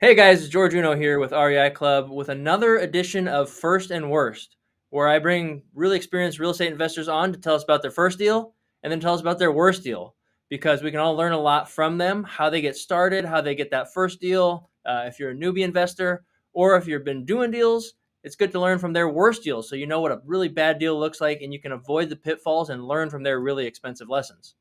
Hey guys, it's George Uno here with REI Club with another edition of First and Worst, where I bring really experienced real estate investors on to tell us about their first deal and then tell us about their worst deal because we can all learn a lot from them, how they get started, how they get that first deal. Uh, if you're a newbie investor or if you've been doing deals, it's good to learn from their worst deals so you know what a really bad deal looks like and you can avoid the pitfalls and learn from their really expensive lessons.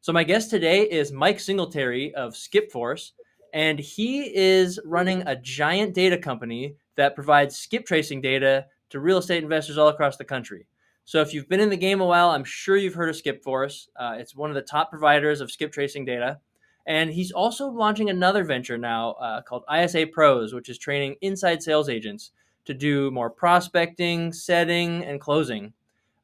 So, my guest today is Mike Singletary of Skip Force and he is running a giant data company that provides skip tracing data to real estate investors all across the country. So if you've been in the game a while, I'm sure you've heard of Skip Force. Uh, it's one of the top providers of skip tracing data. And he's also launching another venture now uh, called ISA Pros, which is training inside sales agents to do more prospecting, setting, and closing.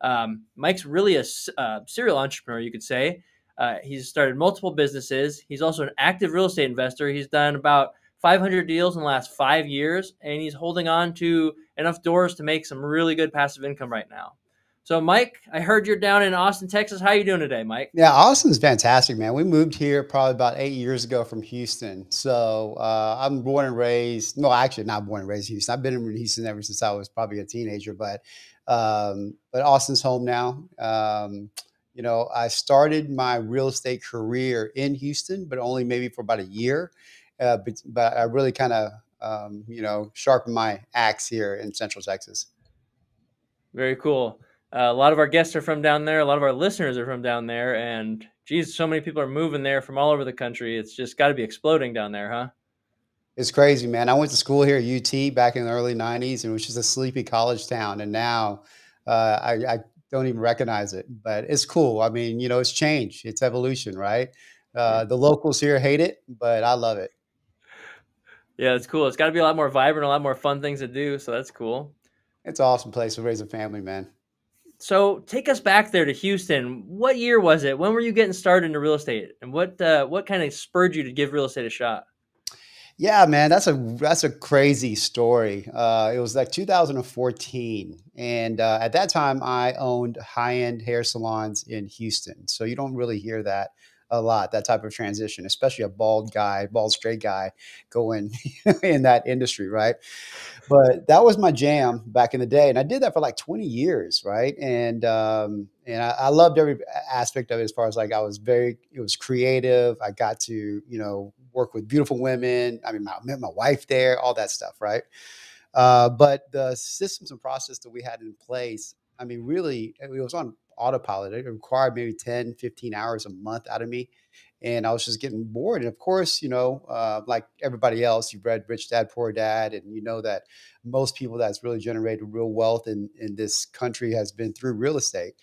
Um, Mike's really a uh, serial entrepreneur, you could say. Uh, he's started multiple businesses. He's also an active real estate investor. He's done about 500 deals in the last five years, and he's holding on to enough doors to make some really good passive income right now. So, Mike, I heard you're down in Austin, Texas. How are you doing today, Mike? Yeah, Austin's fantastic, man. We moved here probably about eight years ago from Houston. So uh, I'm born and raised. No, actually, not born and raised in Houston. I've been in Houston ever since I was probably a teenager. But um, but Austin's home now. Um, you know, I started my real estate career in Houston, but only maybe for about a year. Uh, but, but I really kind of, um, you know, sharpened my axe here in Central Texas. Very cool. Uh, a lot of our guests are from down there. A lot of our listeners are from down there. And geez, so many people are moving there from all over the country. It's just got to be exploding down there, huh? It's crazy, man. I went to school here at UT back in the early 90s, and it was just a sleepy college town. And now uh, I, I don't even recognize it, but it's cool. I mean, you know, it's change, it's evolution, right? Uh, the locals here hate it, but I love it. Yeah, it's cool. It's got to be a lot more vibrant, a lot more fun things to do. So that's cool. It's an awesome place to raise a family, man. So take us back there to Houston. What year was it? When were you getting started into real estate, and what uh, what kind of spurred you to give real estate a shot? Yeah, man, that's a that's a crazy story. Uh, it was like 2014, and uh, at that time, I owned high end hair salons in Houston. So you don't really hear that a lot. That type of transition, especially a bald guy, bald straight guy, going in that industry, right? But that was my jam back in the day, and I did that for like 20 years, right? And um, and I, I loved every aspect of it. As far as like I was very, it was creative. I got to you know work with beautiful women. I mean, I met my wife there, all that stuff, right? Uh, but the systems and process that we had in place, I mean, really, it was on autopilot. It required maybe 10, 15 hours a month out of me. And I was just getting bored. And of course, you know, uh, like everybody else, you've read Rich Dad, Poor Dad, and you know that most people that's really generated real wealth in, in this country has been through real estate.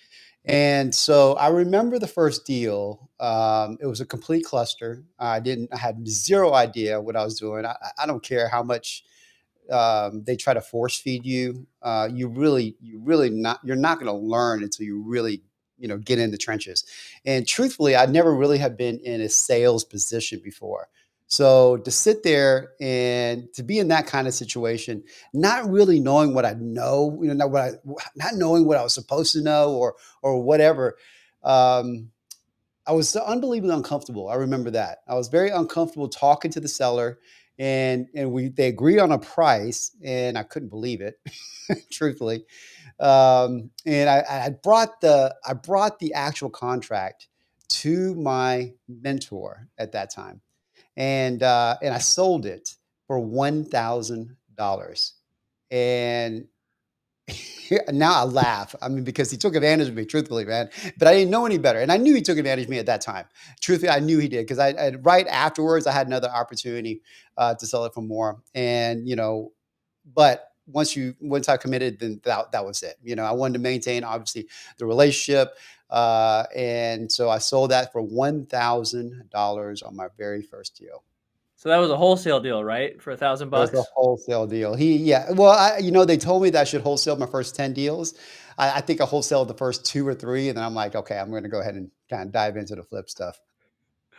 And so I remember the first deal. Um, it was a complete cluster. I didn't, I had zero idea what I was doing. I, I don't care how much um, they try to force feed you. Uh, you really, you really not, you're not going to learn until you really, you know, get in the trenches. And truthfully, I never really have been in a sales position before. So to sit there and to be in that kind of situation, not really knowing what I know, you know, not what I, not knowing what I was supposed to know or or whatever, um, I was unbelievably uncomfortable. I remember that I was very uncomfortable talking to the seller, and and we they agree on a price, and I couldn't believe it, truthfully. Um, and I, I brought the I brought the actual contract to my mentor at that time and uh, and I sold it for one thousand dollars, and now I laugh. I mean, because he took advantage of me, truthfully, man. But I didn't know any better, and I knew he took advantage of me at that time. Truthfully, I knew he did because I, I, right afterwards I had another opportunity uh, to sell it for more, and you know, but once you once I committed, then that, that was it. You know, I wanted to maintain obviously the relationship. Uh, and so I sold that for one thousand dollars on my very first deal. So that was a wholesale deal, right? For a thousand bucks. That's a wholesale deal. He, yeah. Well, I, you know, they told me that I should wholesale my first ten deals. I, I think I wholesale the first two or three, and then I'm like, okay, I'm going to go ahead and kind of dive into the flip stuff.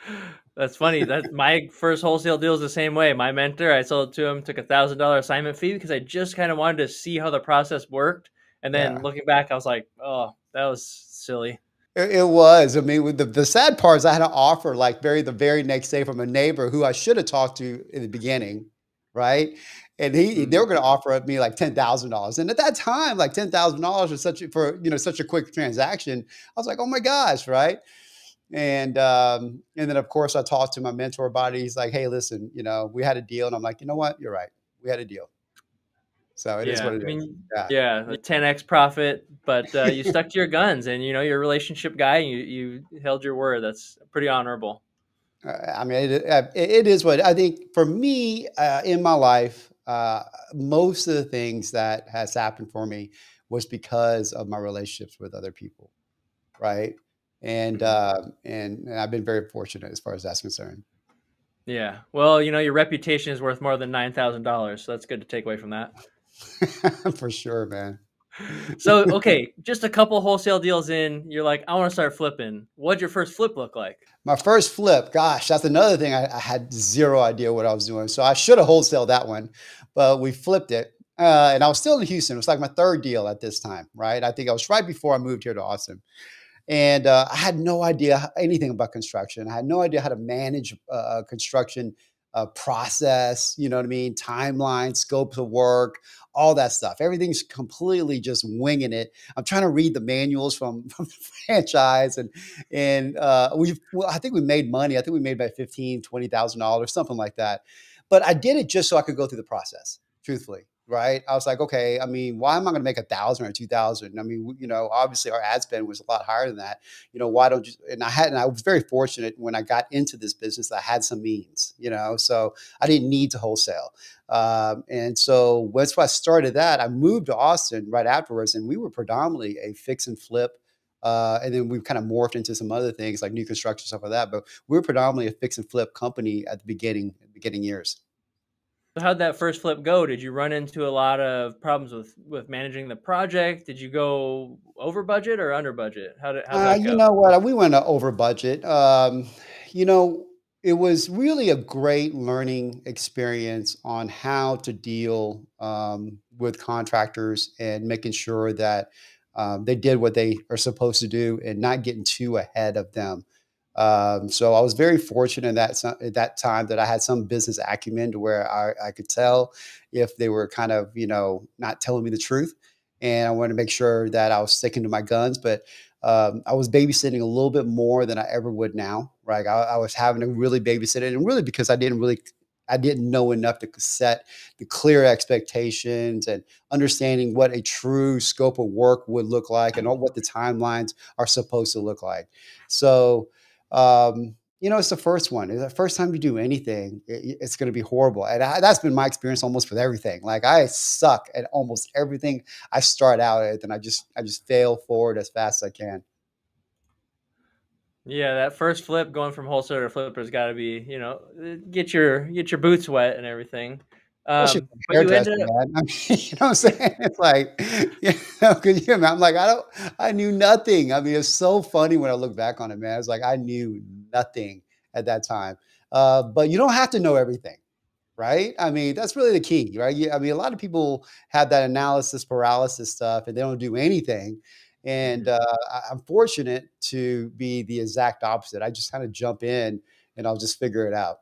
That's funny. That my first wholesale deal is the same way. My mentor, I sold it to him, took a thousand dollar assignment fee because I just kind of wanted to see how the process worked. And then yeah. looking back, I was like, oh, that was silly. It, was. I mean, the, the sad part is I had an offer like very the very next day from a neighbor who I should have talked to in the beginning, right? And he mm-hmm. they were going to offer me like ten thousand dollars, and at that time, like ten thousand dollars was such a, for you know such a quick transaction. I was like, oh my gosh, right? And um, and then of course I talked to my mentor about it. He's like, hey, listen, you know, we had a deal, and I'm like, you know what, you're right, we had a deal. So it yeah, is what it I mean, is. Yeah, yeah, the 10x profit, but uh, you stuck to your guns, and you know you're a relationship guy. You you held your word. That's pretty honorable. Uh, I mean, it, uh, it is what I think for me uh, in my life. Uh, most of the things that has happened for me was because of my relationships with other people, right? And mm-hmm. uh, and, and I've been very fortunate as far as that's concerned. Yeah. Well, you know, your reputation is worth more than nine thousand dollars, so that's good to take away from that. For sure, man. so okay, just a couple wholesale deals in, you're like, I want to start flipping. What'd your first flip look like? My first flip, gosh, that's another thing. I, I had zero idea what I was doing, so I should have wholesaled that one, but we flipped it, uh, and I was still in Houston. It was like my third deal at this time, right? I think I was right before I moved here to Austin, and uh, I had no idea anything about construction. I had no idea how to manage uh, construction uh, process, you know what I mean? Timeline, scopes of work, all that stuff. Everything's completely just winging it. I'm trying to read the manuals from, from the franchise and and uh, we well, I think we made money. I think we made about fifteen, twenty thousand dollars, something like that. But I did it just so I could go through the process, truthfully right? I was like, okay, I mean, why am I going to make a thousand or two thousand? I mean, you know, obviously our ad spend was a lot higher than that. You know, why don't you? And I had, and I was very fortunate when I got into this business, I had some means, you know, so I didn't need to wholesale. Um, and so once I started that, I moved to Austin right afterwards, and we were predominantly a fix and flip. Uh, and then we've kind of morphed into some other things like new construction stuff like that. But we were predominantly a fix and flip company at the beginning, beginning years. So how'd that first flip go? Did you run into a lot of problems with with managing the project? Did you go over budget or under budget? How did, how uh, you know what? We went over budget. Um, you know, it was really a great learning experience on how to deal um, with contractors and making sure that um, they did what they are supposed to do and not getting too ahead of them. Um, so I was very fortunate that at that time that I had some business acumen to where I, I could tell if they were kind of you know not telling me the truth, and I wanted to make sure that I was sticking to my guns. But um, I was babysitting a little bit more than I ever would now. Right, I, I was having to really babysit it, and really because I didn't really I didn't know enough to set the clear expectations and understanding what a true scope of work would look like and what the timelines are supposed to look like. So um, you know, it's the first one. The first time you do anything, it, it's going to be horrible. And I, that's been my experience almost with everything. Like I suck at almost everything I start out at, and I just I just fail forward as fast as I can. Yeah, that first flip going from wholesaler to flipper's got to be, you know, get your get your boots wet and everything. Um, you, up- I mean, you know what I'm saying? It's like, you know, you, I'm like, I don't, I knew nothing. I mean, it's so funny when I look back on it, man. It's like, I knew nothing at that time. Uh, but you don't have to know everything, right? I mean, that's really the key, right? You, I mean, a lot of people have that analysis paralysis stuff and they don't do anything. And mm-hmm. uh, I'm fortunate to be the exact opposite. I just kind of jump in and I'll just figure it out.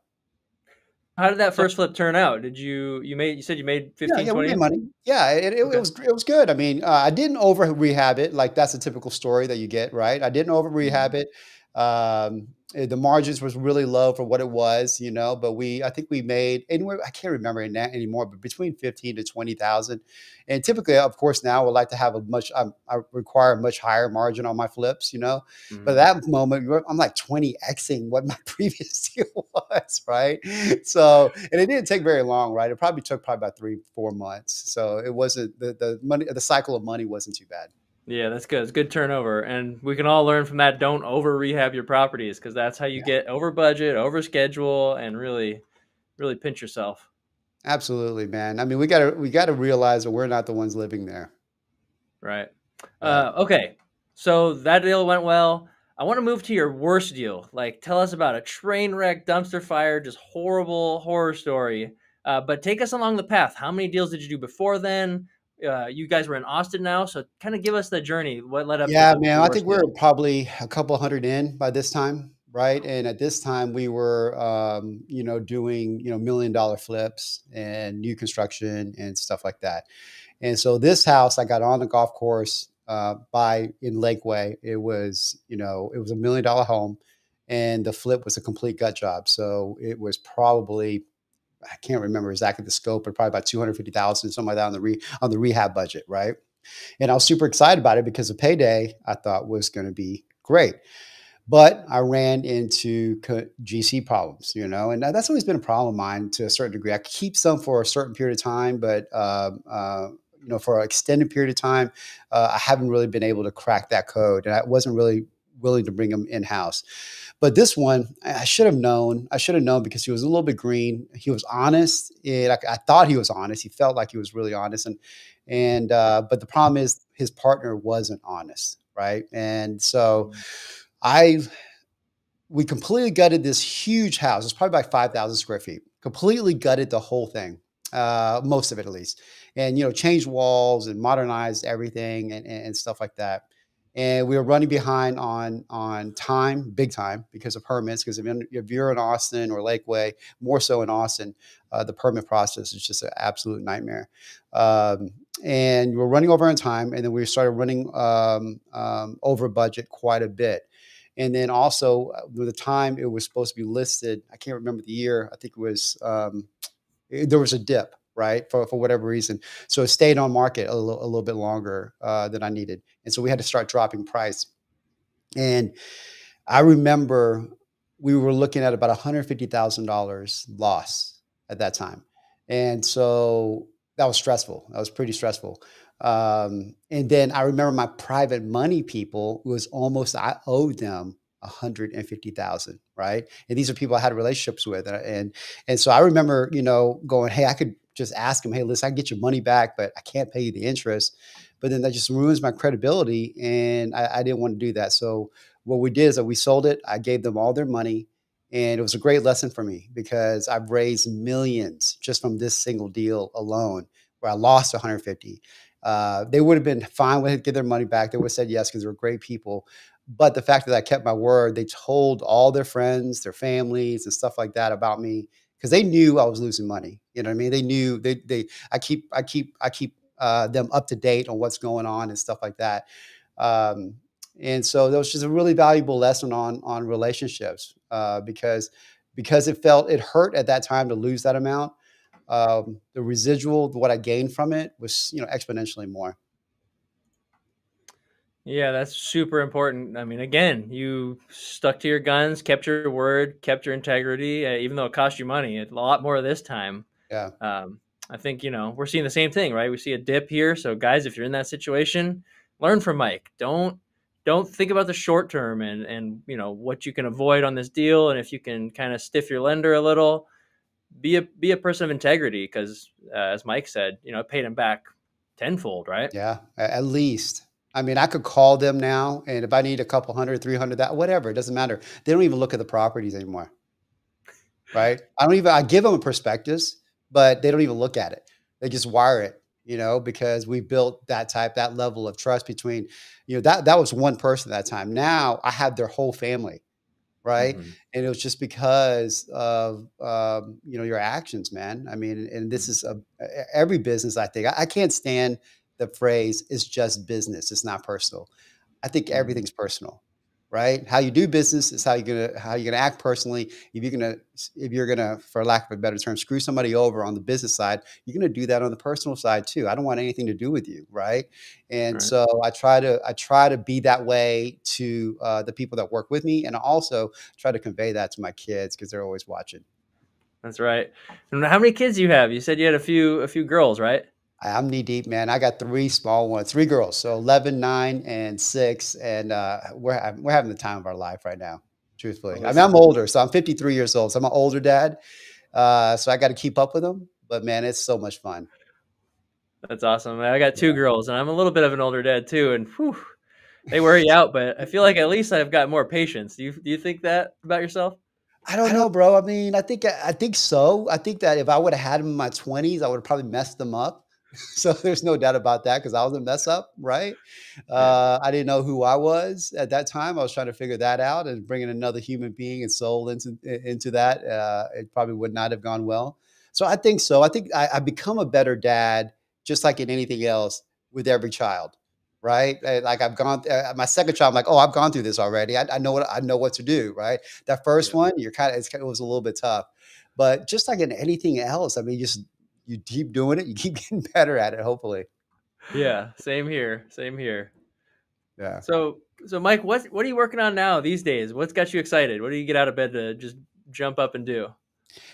How did that first flip turn out? Did you you made you said you made 15 yeah, yeah, 20 we made money. Yeah, it, it, okay. it, was it was good. I mean, uh, I didn't over rehab it like that's a typical story that you get, right? I didn't over rehab mm-hmm. it. Um, Eh, the margins was really low for what it was, you know. But we, I think we made anywhere. I can't remember it anymore, but between fifteen to twenty thousand. And typically, of course, now I would like to have a much. I, I require a much higher margin on my flips, you know. Mm-hmm. But at that moment, I'm like twenty xing what my previous deal was, right? So, and it didn't take very long, right? It probably took probably about three, four months. So it wasn't the the money, the cycle of money wasn't too bad. Yeah, that's good. It's good turnover, and we can all learn from that. Don't over rehab your properties because that's how you yeah. get over budget, over schedule, and really, really pinch yourself. Absolutely, man. I mean, we gotta we gotta realize that we're not the ones living there. Right. Uh, okay. So that deal went well. I want to move to your worst deal. Like, tell us about a train wreck, dumpster fire, just horrible horror story. Uh, but take us along the path. How many deals did you do before then? Uh, you guys were in Austin now, so kind of give us the journey. What led up? Yeah, man. I think we are probably a couple hundred in by this time, right? And at this time, we were, um, you know, doing you know million dollar flips and new construction and stuff like that. And so this house, I got on the golf course uh, by in Lakeway. It was, you know, it was a million dollar home, and the flip was a complete gut job. So it was probably I can't remember exactly the scope, but probably about 250,000, something like that on the re, on the rehab budget, right? And I was super excited about it because the payday I thought was going to be great. But I ran into GC problems, you know, and that's always been a problem of mine to a certain degree. I keep some for a certain period of time, but uh, uh, you know, for an extended period of time, uh, I haven't really been able to crack that code, and I wasn't really willing to bring him in house. But this one, I should have known. I should have known because he was a little bit green. He was honest. It, I, I, thought he was honest. He felt like he was really honest, and and uh, but the problem is his partner wasn't honest, right? And so, mm-hmm. I we completely gutted this huge house. It's probably about five thousand square feet. Completely gutted the whole thing, uh, most of it at least, and you know changed walls and modernized everything and, and stuff like that and we were running behind on on time, big time, because of permits. Because if, you're in Austin or Lakeway, more so in Austin, uh, the permit process is just an absolute nightmare. Um, and we were running over on time, and then we started running um, um, over budget quite a bit. And then also, uh, with the time it was supposed to be listed, I can't remember the year. I think it was um, there was a dip right? For, for whatever reason. So it stayed on market a little, a little bit longer uh, than I needed. And so we had to start dropping price. And I remember we were looking at about $150,000 loss at that time. And so that was stressful. That was pretty stressful. Um, and then I remember my private money people was almost, I owed them 150,000, right? And these are people I had relationships with. And, and so I remember, you know, going, Hey, I could just ask them, hey, listen, I can get your money back, but I can't pay you the interest. But then that just ruins my credibility. And I, I didn't want to do that. So what we did is that we sold it. I gave them all their money. And it was a great lesson for me because I've raised millions just from this single deal alone, where I lost 150. Uh, they would have been fine with it, get their money back. They would have said yes because they were great people. But the fact that I kept my word, they told all their friends, their families, and stuff like that about me because they knew I was losing money. You know what I mean? They knew they they I keep I keep I keep uh, them up to date on what's going on and stuff like that. Um, and so that was just a really valuable lesson on on relationships uh, because because it felt it hurt at that time to lose that amount. Um, the residual, what I gained from it, was you know exponentially more. Yeah, that's super important. I mean, again, you stuck to your guns, kept your word, kept your integrity, uh, even though it cost you money. A lot more this time. Yeah. Um, I think you know we're seeing the same thing, right? We see a dip here. So, guys, if you're in that situation, learn from Mike. Don't don't think about the short term and and you know what you can avoid on this deal, and if you can kind of stiff your lender a little. Be a be a person of integrity because, uh, as Mike said, you know, it paid him back tenfold, right? Yeah, at least. I mean, I could call them now, and if I need a couple hundred, three hundred, that whatever, it doesn't matter. They don't even look at the properties anymore, right? I don't even. I give them a prospectus, but they don't even look at it. They just wire it, you know, because we built that type, that level of trust between, you know, that that was one person at that time. Now I have their whole family, right? Mm-hmm. And it was just because of um, you know your actions, man. I mean, and this mm-hmm. is a, every business. I think I, I can't stand the phrase "it's just business; it's not personal." I think mm-hmm. everything's personal, right? How you do business is how you're gonna how you're gonna act personally. If you're gonna if you're gonna, for lack of a better term, screw somebody over on the business side, you're gonna do that on the personal side too. I don't want anything to do with you, right? And right. so I try to I try to be that way to uh, the people that work with me, and I also try to convey that to my kids because they're always watching. That's right. And how many kids do you have? You said you had a few a few girls, right? I'm knee deep, man. I got three small ones, three girls, so 11, 9, and 6. And uh, we're, we're having the time of our life right now, truthfully. I mean, I'm older, so I'm 53 years old. So I'm an older dad. Uh, so I got to keep up with them. But man, it's so much fun. That's awesome. I got two yeah. girls, and I'm a little bit of an older dad too. And whew, they wear you out, but I feel like at least I've got more patience. Do you, do you think that about yourself? I don't know, bro. I mean, I think I think so. I think that if I would have had them in my 20s, I would have probably messed them up so there's no doubt about that because I was a mess up, right? Uh, I didn't know who I was at that time. I was trying to figure that out and bringing another human being and soul into into that. Uh, it probably would not have gone well. So I think so. I think I, I become a better dad, just like in anything else, with every child right? Like I've gone uh, my second child, I'm like, oh, I've gone through this already. I, I know what I know what to do, right? That first yeah. one, you're kind of it was a little bit tough, but just like in anything else, I mean, just you keep doing it, you keep getting better at it. Hopefully. Yeah, same here. Same here. Yeah. So, so Mike, what what are you working on now these days? What's got you excited? What do you get out of bed to just jump up and do?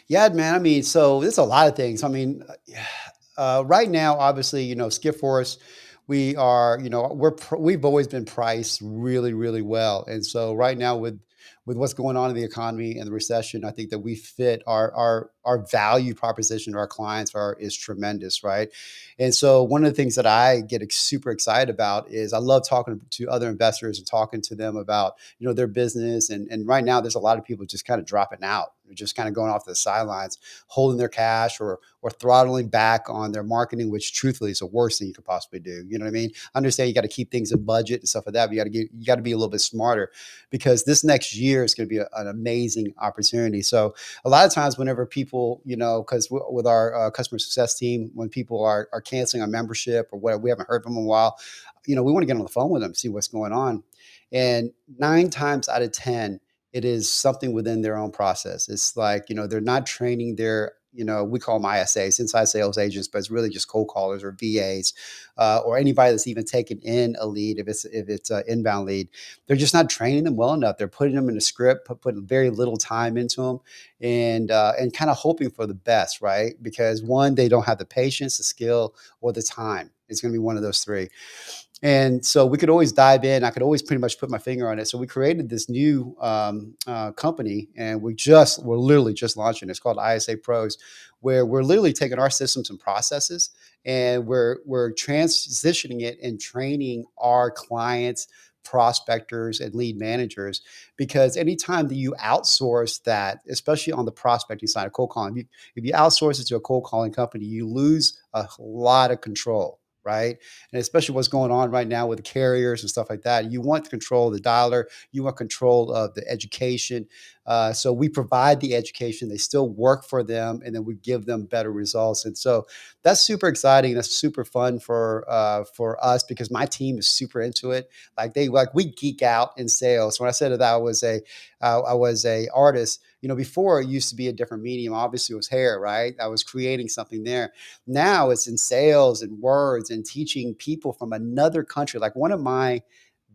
Yeah, man. I mean, so there's a lot of things. I mean, uh, right now, obviously, you know, Skip Force we are, you know, we're we've always been priced really, really well, and so right now with with what's going on in the economy and the recession, I think that we fit our our our value proposition to our clients are is tremendous, right? And so one of the things that I get super excited about is I love talking to other investors and talking to them about you know their business and and right now there's a lot of people just kind of dropping out, just kind of going off the sidelines, holding their cash or or throttling back on their marketing, which truthfully is the worst thing you could possibly do. You know what I mean? I understand you got to keep things in budget and stuff like that, but you got to get you got to be a little bit smarter because this next year is going to be a, an amazing opportunity. So a lot of times, whenever people, you know, because with our uh, customer success team, when people are are canceling a membership or whatever, we haven't heard from them in a while, you know, we want to get on the phone with them, see what's going on, and nine times out of ten it is something within their own process. It's like, you know, they're not training their you know, we call them ISAs, inside sales agents, but it's really just cold callers or VAs uh, or anybody that's even taken in a lead if it's if it's an inbound lead. They're just not training them well enough. They're putting them in a script, put, putting very little time into them, and uh, and kind of hoping for the best, right? Because one, they don't have the patience, the skill, or the time. It's going to be one of those three. And so we could always dive in. I could always pretty much put my finger on it. So we created this new um, uh, company, and we just we're literally just launching. It's called ISA Pros, where we're literally taking our systems and processes, and we're we're transitioning it and training our clients prospectors and lead managers because anytime that you outsource that especially on the prospecting side of cold calling if you, if you outsource it to a cold calling company you lose a lot of control right? And especially what's going on right now with the carriers and stuff like that. You want control of the dialer, you want control of the education. Uh, so we provide the education, they still work for them, and then we give them better results. And so that's super exciting. That's super fun for uh, for us because my team is super into it. Like they like we geek out in sales. When I said that I was a uh, I was a artist you know, before it used to be a different medium. Obviously, it was hair, right? I was creating something there. Now it's in sales and words and teaching people from another country. Like one of my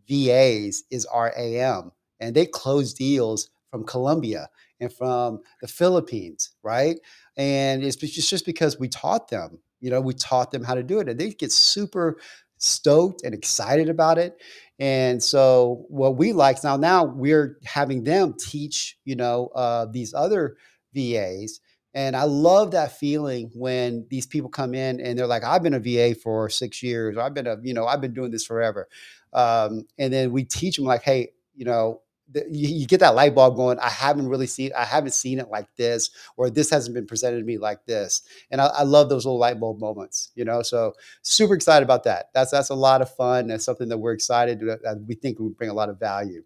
VAs is RAM, and they close deals from Colombia and from the Philippines, right? And it's just because we taught them, you know, we taught them how to do it, and they get super stoked and excited about it. And so what we like now, now we're having them teach, you know, uh, these other VAs. And I love that feeling when these people come in and they're like, I've been a VA for six years. I've been a, you know, I've been doing this forever. Um, and then we teach them like, hey, you know, the, you, you, get that light bulb going. I haven't really seen, I haven't seen it like this, or this hasn't been presented to me like this. And I, I love those little light bulb moments, you know. So super excited about that. That's that's a lot of fun. That's something that we're excited that we think would bring a lot of value.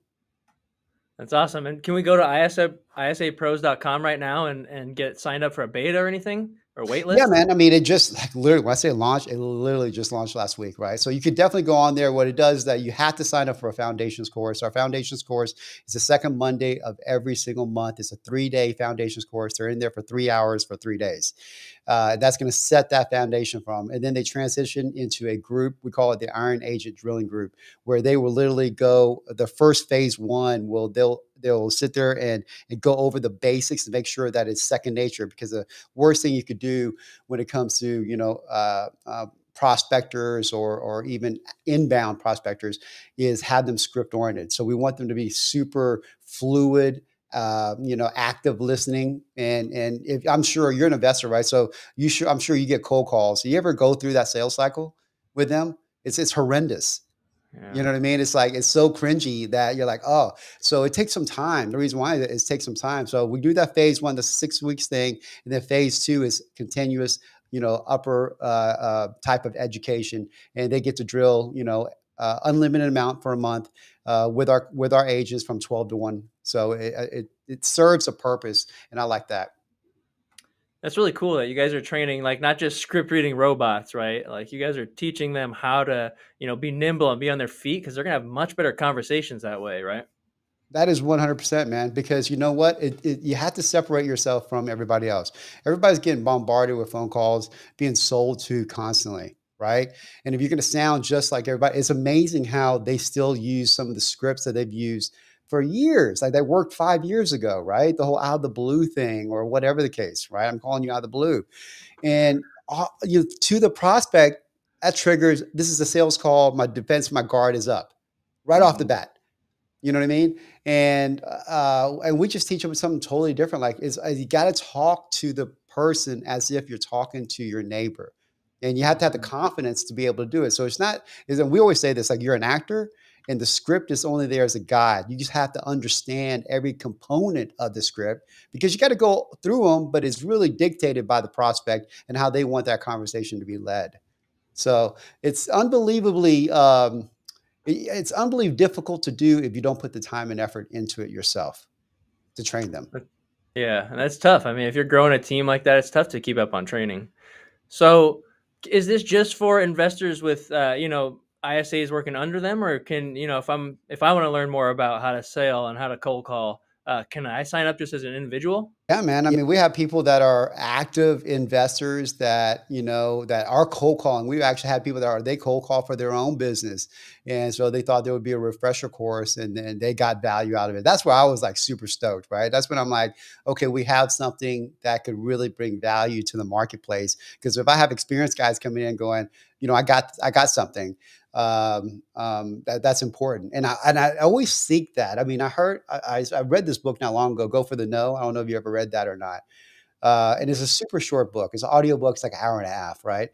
That's awesome. And can we go to ISA, isapros.com right now and, and get signed up for a beta or anything? Or waitlist? Yeah, man. I mean, it just like literally when I say launch, it literally just launched last week, right? So you could definitely go on there. What it does is that you have to sign up for a foundations course. Our foundations course is the second Monday of every single month. It's a three day foundations course. They're in there for three hours for three days. Uh, that's going to set that foundation for them. And then they transition into a group. We call it the Iron Agent Drilling Group, where they will literally go. The first phase one will they'll they'll sit there and and go over the basics to make sure that it's second nature. Because the worst thing you could do when it comes to you know uh, uh, prospectors or or even inbound prospectors is have them script oriented. So we want them to be super fluid. Uh, you know, active listening, and and if I'm sure you're an investor, right? So you sure I'm sure you get cold calls. You ever go through that sales cycle with them? It's it's horrendous. Yeah. You know what I mean? It's like it's so cringy that you're like, oh, so it takes some time. The reason why is it takes some time. So we do that phase one, the six weeks thing, and then phase two is continuous you know, upper uh, uh, type of education, and they get to drill, you know, uh, unlimited amount for a month uh, with our with our agents from 12 to 1 so it, uh, it, it serves a purpose and i like that. That's really cool that you guys are training like not just script reading robots right? Like you guys are teaching them how to you know be nimble and be on their feet because they're gonna have much better conversations that way right? That is 100% man because you know what? It, it, you have to separate yourself from everybody else. Everybody's getting bombarded with phone calls being sold to constantly right? And if you're going to sound just like everybody, it's amazing how they still use some of the scripts that they've used for years. Like they worked five years ago, right? The whole out of the blue thing, or whatever the case, right? I'm calling you out of the blue, and uh, you to the prospect that triggers. This is a sales call. My defense, my guard is up right mm-hmm. off the mm-hmm. bat. You know what I mean? And uh, and we just teach them something totally different. Like is you got to talk to the person as if you're talking to your neighbor and you have to have the confidence to be able to do it. So it's not, is and we always say this, like you're an actor and the script is only there as a guide. You just have to understand every component of the script because you got to go through them, but it's really dictated by the prospect and how they want that conversation to be led. So it's unbelievably, um, it's unbelievably difficult to do if you don't put the time and effort into it yourself to train them. Yeah, and that's tough. I mean, if you're growing a team like that, it's tough to keep up on training. So is this just for investors with uh, you know ISAs working under them, or can you know if I'm if I want to learn more about how to sell and how to cold call, uh, can I sign up just as an individual? Yeah, man. I mean, we have people that are active investors that you know that are cold calling. We've actually had people that are they cold call for their own business, and so they thought there would be a refresher course, and then they got value out of it. That's where I was like super stoked, right? That's when I'm like, okay, we have something that could really bring value to the marketplace. Because if I have experienced guys coming in going, you know, I got I got something um, um, that, that's important. And I, and I always seek that. I mean, I heard, I, I read this book not long ago, Go for the No. I don't know if you ever read that or not. Uh, and it's a super short book. It's an audio book. It's like an hour and a half, right?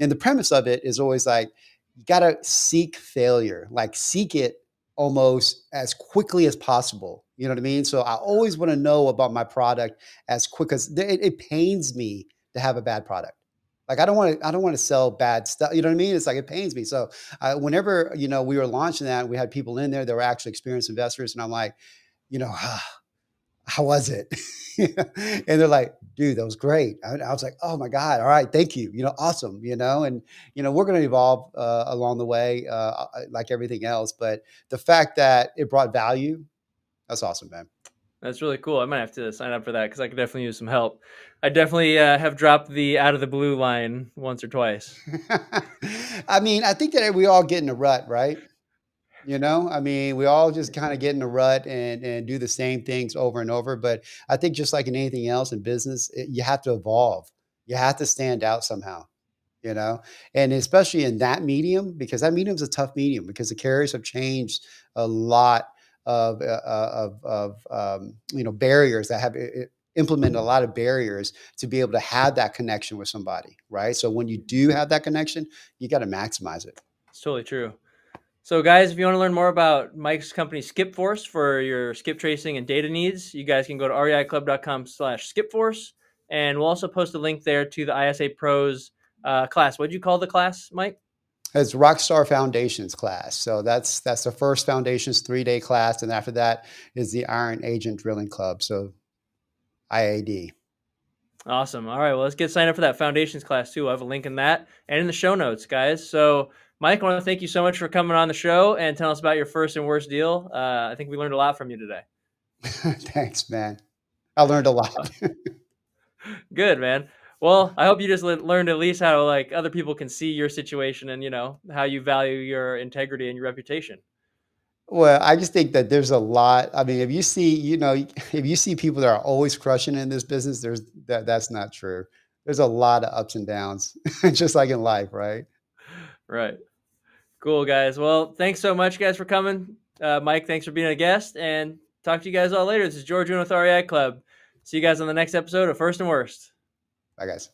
And the premise of it is always like, you got to seek failure, like seek it almost as quickly as possible. You know what I mean? So I always want to know about my product as quick as it, it pains me to have a bad product. Like I don't want to, I don't want to sell bad stuff. You know what I mean? It's like it pains me. So whenever you know we were launching that, we had people in there that were actually experienced investors, and I'm like, you know, how was it? and they're like, dude, that was great. I, I, was like, oh my god, all right, thank you. You know, awesome. You know, and you know we're going to evolve uh, along the way, uh, uh, like everything else. But the fact that it brought value, that's awesome, man. That's really cool. I might have to sign up for that because I could definitely use some help. I definitely uh, have dropped the out of the blue line once or twice. I mean, I think that we all get in a rut, right? You know, I mean, we all just kind of get in a rut and, and do the same things over and over. But I think just like in anything else in business, it, you have to evolve. You have to stand out somehow, you know, and especially in that medium, because that medium is a tough medium because the carriers have changed a lot of, uh, uh of, of um, you know, barriers that have implemented a lot of barriers to be able to have that connection with somebody, right? So when you do have that connection, you got to maximize it. It's totally true. So, guys, if you want to learn more about Mike's company Skip Force for your skip tracing and data needs, you guys can go to reiclub.com slash skipforce. And we'll also post a link there to the ISA Pros uh, class. What did you call the class, Mike? It's Rockstar Foundations class. So that's that's the first Foundations three day class, and after that is the Iron Agent Drilling Club. So IAD. Awesome. All right. Well, let's get signed up for that foundations class too. I have a link in that and in the show notes, guys. So, Mike, I want to thank you so much for coming on the show and telling us about your first and worst deal. Uh, I think we learned a lot from you today. Thanks, man. I learned a lot. Good, man. Well, I hope you just learned at least how like other people can see your situation and you know how you value your integrity and your reputation. Well, I just think that there's a lot. I mean, if you see, you know, if you see people that are always crushing in this business, there's that that's not true. There's a lot of ups and downs, just like in life, right? Right. Cool, guys. Well, thanks so much, guys, for coming. Uh, Mike, thanks for being a guest, and talk to you guys all later. This is George with REI Club. See you guys on the next episode of First and Worst. Bye, guys.